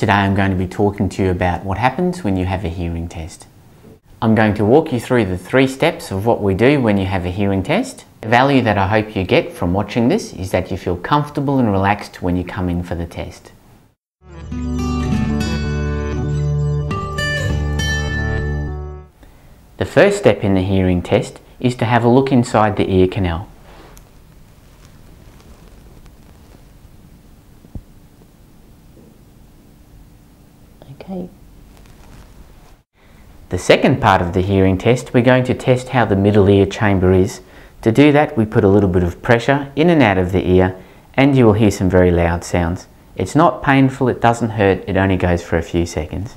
Today I'm going to be talking to you about what happens when you have a hearing test. I'm going to walk you through the three steps of what we do when you have a hearing test. The value that I hope you get from watching this is that you feel comfortable and relaxed when you come in for the test. The first step in the hearing test is to have a look inside the ear canal. Okay. The second part of the hearing test, we're going to test how the middle ear chamber is. To do that, we put a little bit of pressure in and out of the ear and you will hear some very loud sounds. It's not painful, it doesn't hurt, it only goes for a few seconds.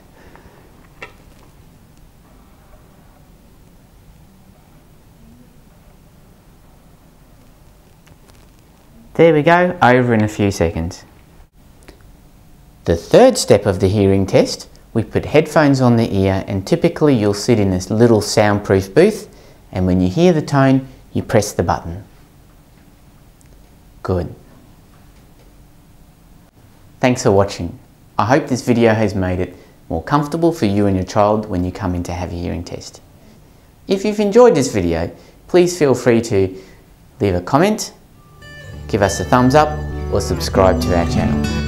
There we go, over in a few seconds. The third step of the hearing test, we put headphones on the ear and typically you'll sit in this little soundproof booth and when you hear the tone, you press the button. Good. Thanks for watching. I hope this video has made it more comfortable for you and your child when you come in to have a hearing test. If you've enjoyed this video, please feel free to leave a comment, give us a thumbs up or subscribe to our channel.